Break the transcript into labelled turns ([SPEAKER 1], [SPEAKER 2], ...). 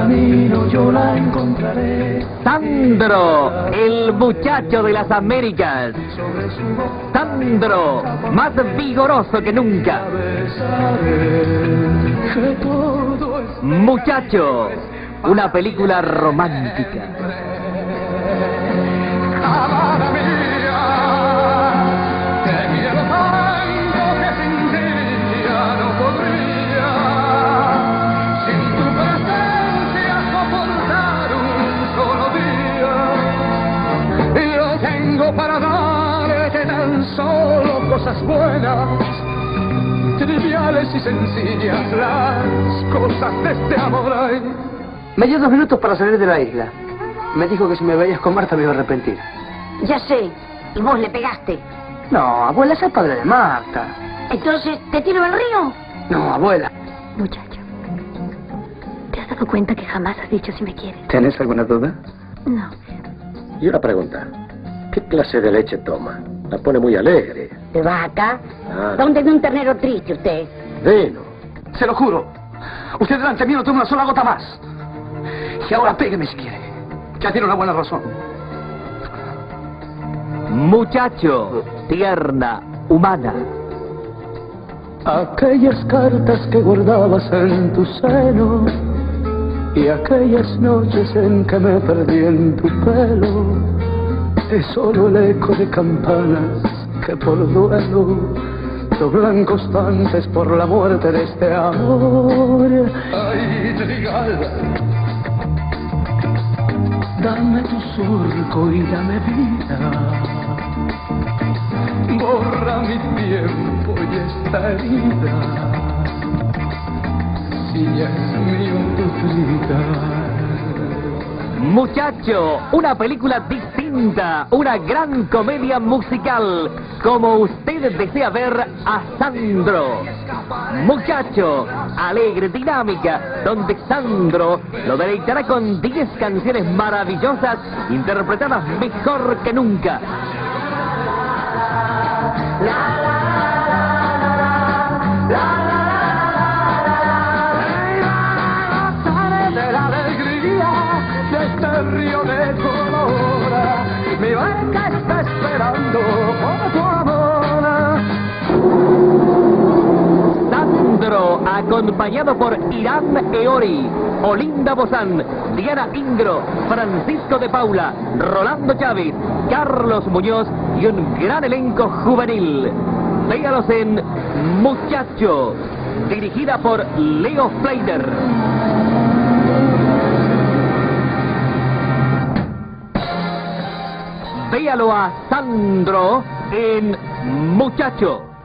[SPEAKER 1] camino yo la encontraré.
[SPEAKER 2] Sandro, el muchacho de las Américas. Sandro, más vigoroso que nunca. Muchacho, una película romántica.
[SPEAKER 1] Tan solo cosas buenas, triviales y sencillas las cosas de este amor.
[SPEAKER 3] Me dio dos minutos para salir de la isla. Me dijo que si me veías con Marta me iba a arrepentir.
[SPEAKER 4] Ya sé. ¿Y vos le pegaste?
[SPEAKER 3] No, abuela, es el padre de Marta.
[SPEAKER 4] Entonces, ¿te tiro al río?
[SPEAKER 3] No, abuela.
[SPEAKER 5] Muchacho, ¿te has dado cuenta que jamás has dicho si me quieres?
[SPEAKER 3] ¿Tienes alguna duda?
[SPEAKER 5] No.
[SPEAKER 6] Y una pregunta. ¿Qué clase de leche toma? La pone muy alegre.
[SPEAKER 4] ¿De vaca?
[SPEAKER 6] Ah.
[SPEAKER 4] ¿Dónde ve un ternero triste usted?
[SPEAKER 6] Vino.
[SPEAKER 3] Se lo juro. Usted delante mío no toma una sola gota más. Y ahora pégueme si quiere. Ya tiene una buena razón.
[SPEAKER 2] Muchacho, tierna, humana.
[SPEAKER 1] Aquellas cartas que guardabas en tu seno y aquellas noches en que me perdí en tu pelo es solo el eco de campanas que por duelo doblan constantes por la muerte de este amor. Ay, Trigal, dame tu surco y dame vida. Borra mi tiempo y esta herida. Si es mío tu vida.
[SPEAKER 2] Muchacho, una película distinta, una gran comedia musical, como usted desea ver a Sandro. Muchacho, alegre, dinámica, donde Sandro lo deleitará con 10 canciones maravillosas, interpretadas mejor que nunca.
[SPEAKER 1] Mi barca está esperando por tu amor.
[SPEAKER 2] Sandro, acompañado por Irán Eori, Olinda Bozán, Diana Ingro, Francisco de Paula, Rolando Chávez, Carlos Muñoz y un gran elenco juvenil. Véalos en Muchacho, dirigida por Leo Fleider. Véalo a Sandro en Muchacho.